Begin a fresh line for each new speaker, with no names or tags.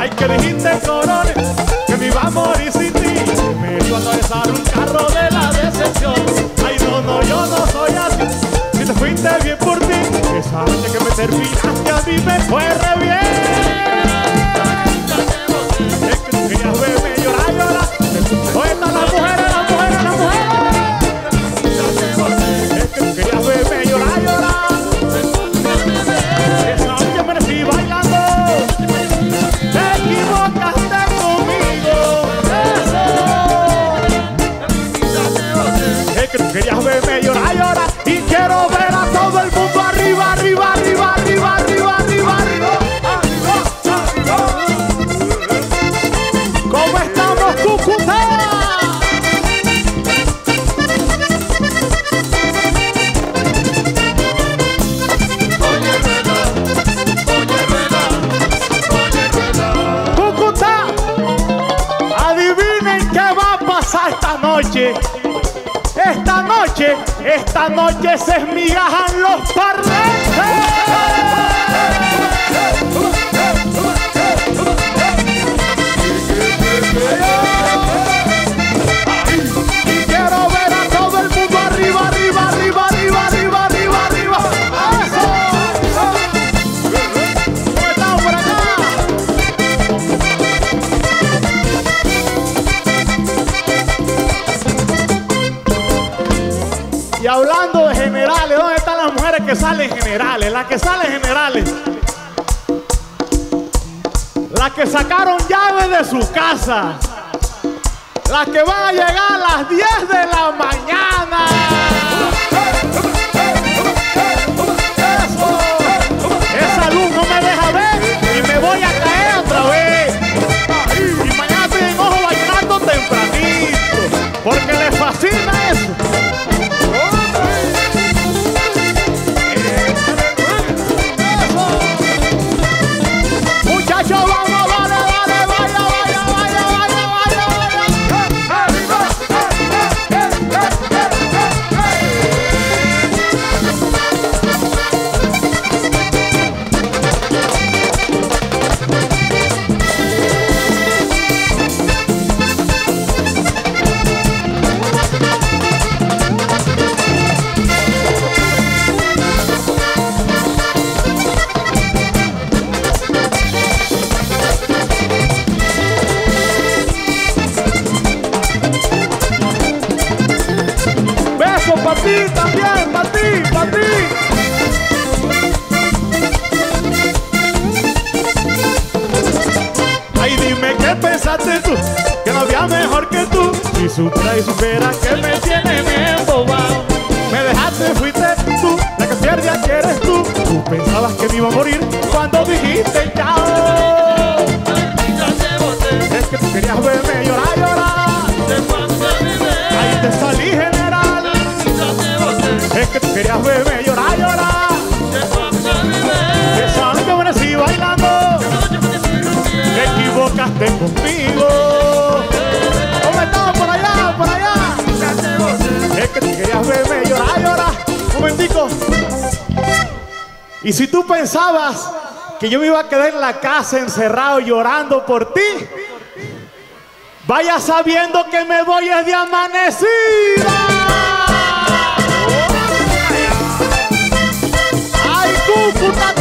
Ay, que dijiste, corones, que me iba a morir sin ti. Me a atravesar un carro de la decepción. Ay, no, no, yo no soy así. Si te fuiste bien por mí, esa noche que me terminaste a mí me fue re bien. Querías verme llorar, llorar. Y quiero ver a todo el mundo arriba, arriba, arriba, arriba, arriba, arriba, arriba. Arriba, arriba. ¿Cómo estamos, Cúcuta? Cúcuta, Esta noche, se esmigajan los parlantes. Y hablando de generales, ¿dónde están las mujeres que salen generales? Las que salen generales. Las que sacaron llaves de su casa. Las que van a llegar a las 10 de la mañana. Esa luz no me deja ver y me voy a caer otra vez. Y mañana estoy ojo bailando tempranito. Porque para ti también, para ti, para ti. Ay, dime qué pensaste tú, que no había mejor que tú. Si supiera y supiera que me tiene bien embobado. Me dejaste, fuiste tú, la que pierde aquí eres tú. Tú pensabas que me iba a morir cuando dijiste chao. Querías verme llorar, llorar. Esa noche amanecí bailando. Te equivocaste conmigo. ¿Cómo estamos por allá, por allá? Es que tú querías verme llorar, llorar. Un momentico. Y si tú pensabas que yo me iba a quedar en la casa encerrado llorando por ti, vaya sabiendo que me voy es de amanecida. Cidade